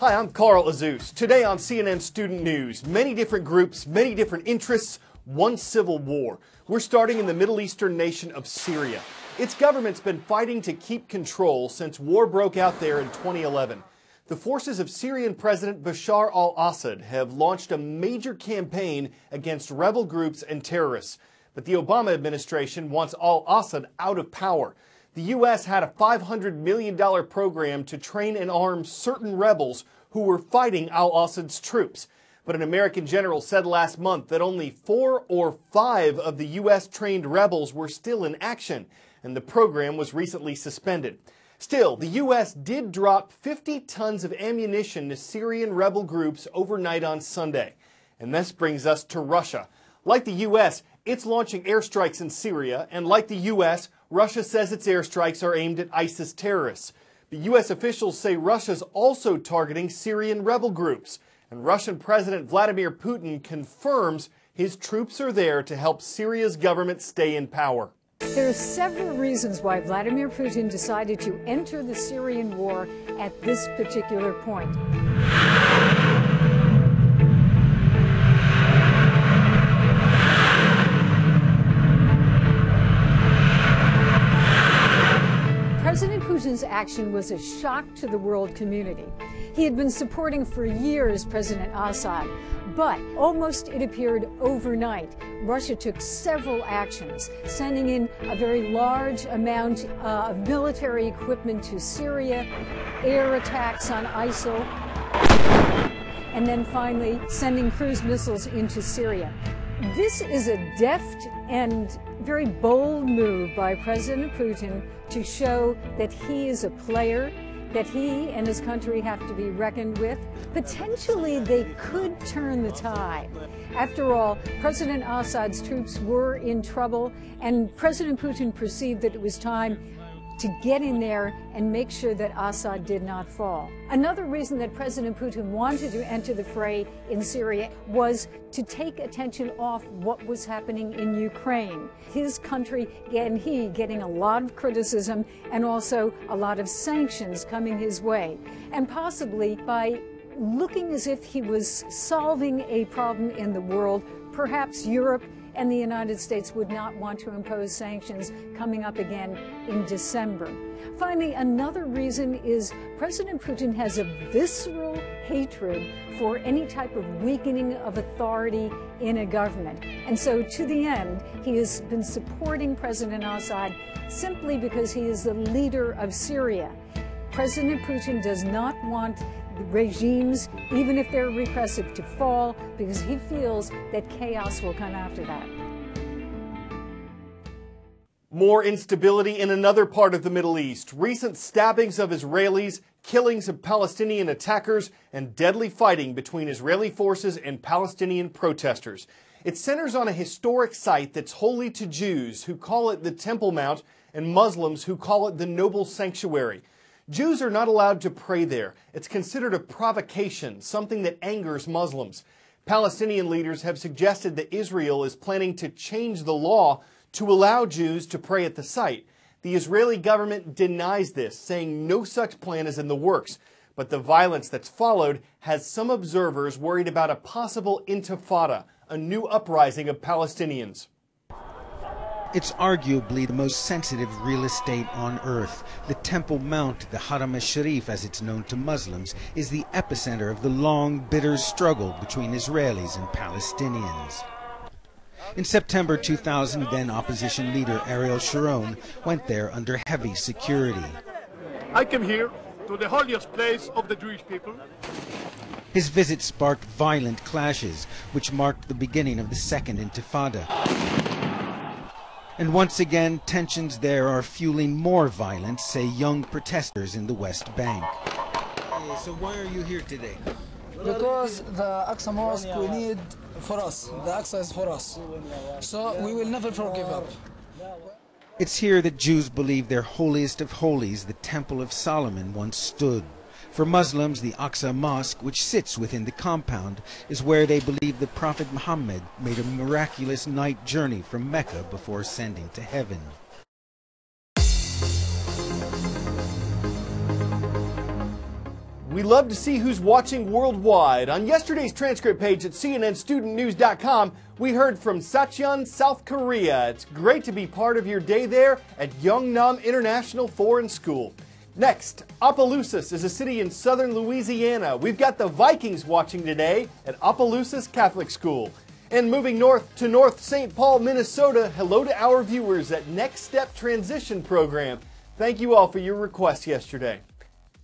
Hi, I'm Carl Azuz. Today on CNN Student News, many different groups, many different interests, one civil war. We're starting in the Middle Eastern nation of Syria. Its government's been fighting to keep control since war broke out there in 2011. The forces of Syrian President Bashar al Assad have launched a major campaign against rebel groups and terrorists. But the Obama administration wants al Assad out of power. The U.S. had a $500 million program to train and arm certain rebels who were fighting al Assad's troops. But an American general said last month that only four or five of the U.S. trained rebels were still in action, and the program was recently suspended. Still, the U.S. did drop 50 tons of ammunition to Syrian rebel groups overnight on Sunday. And this brings us to Russia. Like the U.S., it's launching airstrikes in Syria, and like the U.S., Russia says its airstrikes are aimed at ISIS terrorists. But U.S. officials say Russia's also targeting Syrian rebel groups. And Russian President Vladimir Putin confirms his troops are there to help Syria's government stay in power. There are several reasons why Vladimir Putin decided to enter the Syrian war at this particular point. Putin's action was a shock to the world community. He had been supporting for years President Assad, but almost it appeared overnight, Russia took several actions, sending in a very large amount uh, of military equipment to Syria, air attacks on ISIL, and then finally sending cruise missiles into Syria. This is a deft and very bold move by President Putin to show that he is a player, that he and his country have to be reckoned with. Potentially, they could turn the tide. After all, President Assad's troops were in trouble, and President Putin perceived that it was time to get in there and make sure that Assad did not fall. Another reason that President Putin wanted to enter the fray in Syria was to take attention off what was happening in Ukraine. His country and he getting a lot of criticism and also a lot of sanctions coming his way. And possibly by looking as if he was solving a problem in the world, perhaps Europe and the United States would not want to impose sanctions coming up again in December. Finally, another reason is President Putin has a visceral hatred for any type of weakening of authority in a government. And so, to the end, he has been supporting President Assad simply because he is the leader of Syria. President Putin does not want regimes, even if they're repressive, to fall because he feels that chaos will come after that. More instability in another part of the Middle East. Recent stabbings of Israelis, killings of Palestinian attackers, and deadly fighting between Israeli forces and Palestinian protesters. It centers on a historic site that's holy to Jews who call it the Temple Mount and Muslims who call it the Noble Sanctuary. Jews are not allowed to pray there. It's considered a provocation, something that angers Muslims. Palestinian leaders have suggested that Israel is planning to change the law to allow Jews to pray at the site. The Israeli government denies this, saying no such plan is in the works. But the violence that's followed has some observers worried about a possible intifada, a new uprising of Palestinians. It's arguably the most sensitive real estate on earth. The Temple Mount, the Haram al-Sharif as it's known to Muslims, is the epicenter of the long, bitter struggle between Israelis and Palestinians. In September 2000, then opposition leader Ariel Sharon went there under heavy security. I came here to the holiest place of the Jewish people. His visit sparked violent clashes, which marked the beginning of the Second Intifada. And once again, tensions there are fueling more violence, say young protesters in the West Bank. So why are you here today? Because the Aqsa Mosque we need for us. The Aqsa is for us. So we will never forgive up. It's here that Jews believe their holiest of holies, the Temple of Solomon, once stood. For Muslims, the Aqsa Mosque, which sits within the compound, is where they believe the Prophet Muhammad made a miraculous night journey from Mecca before ascending to heaven. We love to see who's watching worldwide. On yesterday's transcript page at CNNStudentNews.com, we heard from Sacheon, South Korea. It's great to be part of your day there at Yongnam International Foreign School. Next, Opelousas is a city in southern Louisiana. We've got the Vikings watching today at Opelousas Catholic School. And moving north to North St. Paul, Minnesota, hello to our viewers at Next Step Transition Program. Thank you all for your requests yesterday.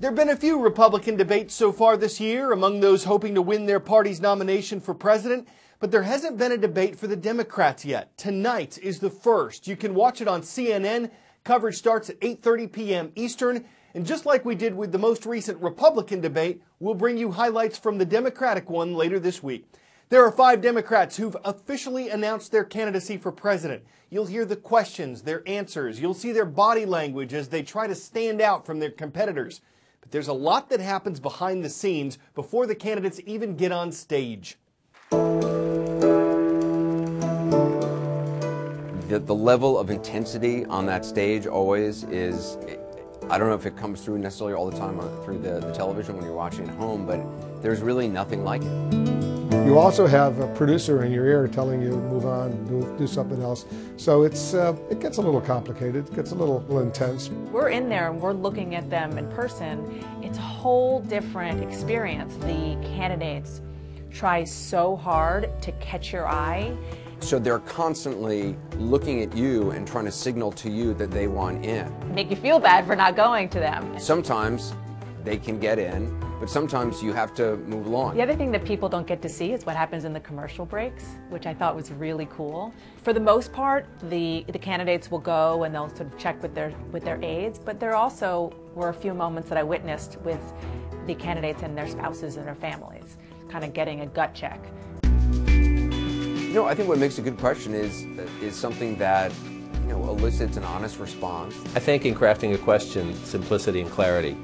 There have been a few Republican debates so far this year among those hoping to win their party's nomination for president, but there hasn't been a debate for the Democrats yet. Tonight is the first. You can watch it on CNN. Coverage starts at 8:30 p.m. Eastern, and just like we did with the most recent Republican debate, we'll bring you highlights from the Democratic one later this week. There are five Democrats who've officially announced their candidacy for president. You'll hear the questions, their answers. You'll see their body language as they try to stand out from their competitors. But there's a lot that happens behind the scenes before the candidates even get on stage. The, the level of intensity on that stage always is, I don't know if it comes through necessarily all the time through the, the television when you're watching at home, but there's really nothing like it. You also have a producer in your ear telling you move on, do, do something else. So it's uh, it gets a little complicated, it gets a little, little intense. We're in there and we're looking at them in person. It's a whole different experience. The candidates try so hard to catch your eye. So they're constantly looking at you and trying to signal to you that they want in. Make you feel bad for not going to them. Sometimes they can get in, but sometimes you have to move along. The other thing that people don't get to see is what happens in the commercial breaks, which I thought was really cool. For the most part, the the candidates will go and they'll sort of check with their with their aides, but there also were a few moments that I witnessed with the candidates and their spouses and their families, kind of getting a gut check. You know, I think what makes a good question is uh, is something that you know elicits an honest response. I think in crafting a question, simplicity and clarity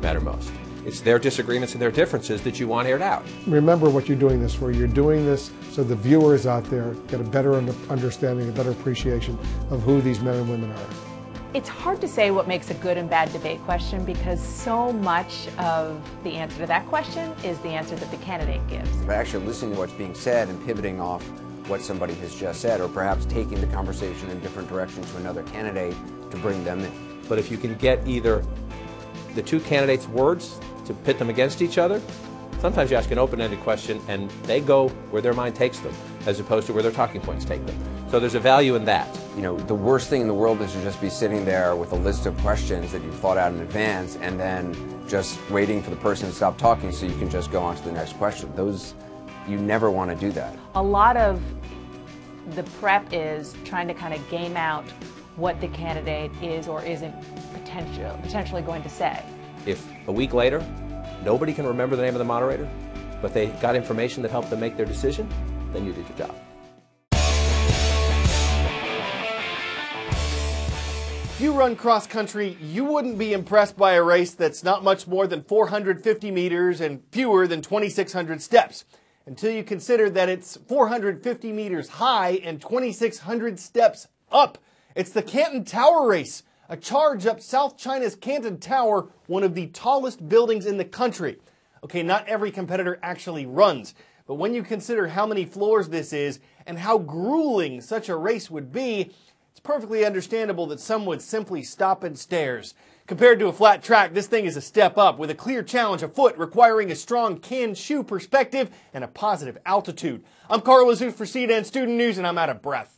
matter most. It's their disagreements and their differences that you want aired out. Remember what you're doing this for. You're doing this so the viewers out there get a better understanding, a better appreciation of who these men and women are. It's hard to say what makes a good and bad debate question because so much of the answer to that question is the answer that the candidate gives. But actually listening to what's being said and pivoting off what somebody has just said, or perhaps taking the conversation in a different direction to another candidate to bring them in. But if you can get either the two candidates' words to pit them against each other, sometimes you ask an open-ended question and they go where their mind takes them, as opposed to where their talking points take them. So there's a value in that. You know, the worst thing in the world is to just be sitting there with a list of questions that you've thought out in advance and then just waiting for the person to stop talking so you can just go on to the next question. Those, you never want to do that. A lot of the prep is trying to kind of game out what the candidate is or isn't potential, potentially going to say. If a week later, nobody can remember the name of the moderator, but they got information that helped them make their decision, then you did your job. If you run cross country, you wouldn't be impressed by a race that's not much more than 450 meters and fewer than 2,600 steps until you consider that it's 450 meters high and 2,600 steps up. It's the Canton Tower Race, a charge up South China's Canton Tower, one of the tallest buildings in the country. Okay, not every competitor actually runs, but when you consider how many floors this is and how grueling such a race would be, it's perfectly understandable that some would simply stop and stares. Compared to a flat track, this thing is a step up with a clear challenge afoot requiring a strong can shoe perspective and a positive altitude. I'm Carl Azuz for CNN Student News and I'm out of breath.